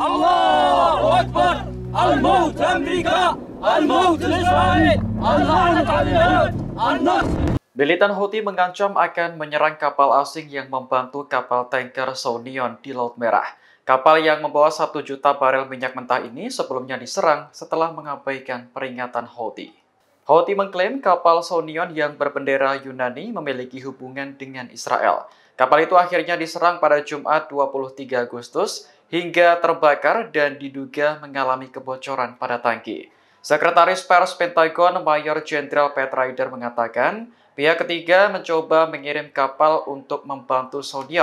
الله أكبر الموت لأمريكا الموت لإسرائيل اللعنة على اليهود النصر Militan Houthi mengancam akan menyerang kapal asing yang membantu kapal tanker Saunion di Laut Merah. Kapal yang membawa satu juta barel minyak mentah ini sebelumnya diserang setelah mengabaikan peringatan Houthi. Houthi mengklaim kapal Saunion yang berbendera Yunani memiliki hubungan dengan Israel. Kapal itu akhirnya diserang pada Jumat 23 Agustus hingga terbakar dan diduga mengalami kebocoran pada tangki. Sekretaris Pers Pentagon Mayor Jenderal Pat Ryder mengatakan, Pihak ketiga mencoba mengirim kapal untuk membantu Saudi.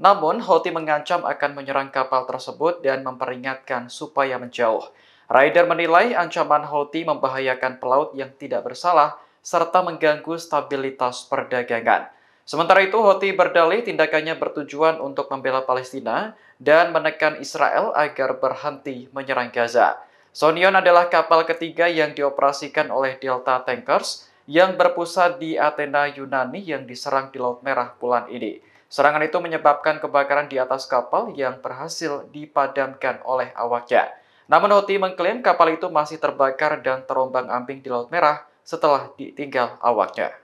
Namun, Houthi mengancam akan menyerang kapal tersebut dan memperingatkan supaya menjauh. Ryder menilai ancaman Houthi membahayakan pelaut yang tidak bersalah serta mengganggu stabilitas perdagangan. Sementara itu, Houthi berdalih tindakannya bertujuan untuk membela Palestina dan menekan Israel agar berhenti menyerang Gaza. Sonion adalah kapal ketiga yang dioperasikan oleh Delta Tankers yang berpusat di Athena Yunani yang diserang di Laut Merah bulan ini. Serangan itu menyebabkan kebakaran di atas kapal yang berhasil dipadamkan oleh awaknya. Namun Houthi mengklaim kapal itu masih terbakar dan terombang-ambing di Laut Merah setelah ditinggal awaknya.